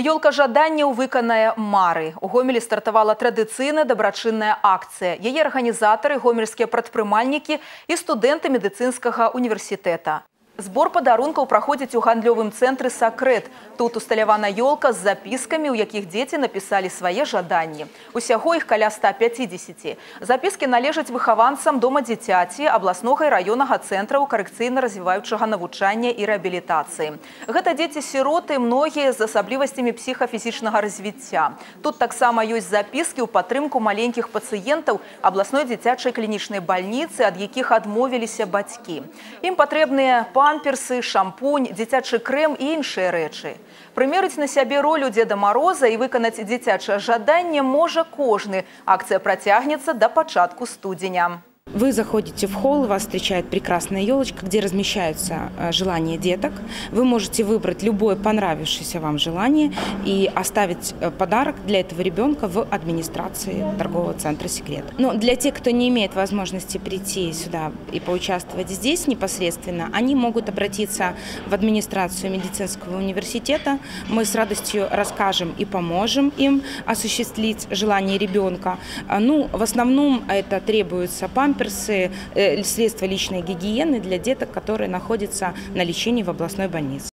Ёлка жаданняў выканая мары. У гомелі стартавала традыцыйная дабрачынная акцыя. Яе арганізатары гомельскія прадпрымальнікі і студэнты медыцынскага універсітэта. Збор падарункаў праходзіць у гандлёвым цэнтры сакрэт. Тут усталявана ёлка з запіскамі, у якіх дзеці напісалі свае жаданні. Усяго іх каля 150. Запіскі належаць выхаванцам дома дзіцяці абласнога і раённага цэнтраў карэкцыйна-развіваючага навучання і рэабілітацыі. Гэта дзеці-сіроты, многія з асаблівасцямі псіхафізічнага развіцця. Тут таксама ёсць запіскі ў падтрымку маленькіх пацыентаў абласной дзіцячай клінічнай бальніцы, ад якіх адмовіліся бацькі. Ім патрэбныя па памперсы, шампунь, дзіцячы крэм і іншыя рэчы. Прымерыць на сябе ролю Деда Мароза і выканаць дзіцячае жаданне можа кожны. Акцыя працягнецца да пачатку студзеня. Вы заходите в холл, вас встречает прекрасная елочка, где размещаются э, желания деток. Вы можете выбрать любое понравившееся вам желание и оставить э, подарок для этого ребенка в администрации торгового центра «Секрет». Но для тех, кто не имеет возможности прийти сюда и поучаствовать здесь непосредственно, они могут обратиться в администрацию медицинского университета. Мы с радостью расскажем и поможем им осуществить желание ребенка. Ну, в основном это требуется памперс, памперсы, э, средства личной гигиены для деток, которые находятся на лечении в областной больнице.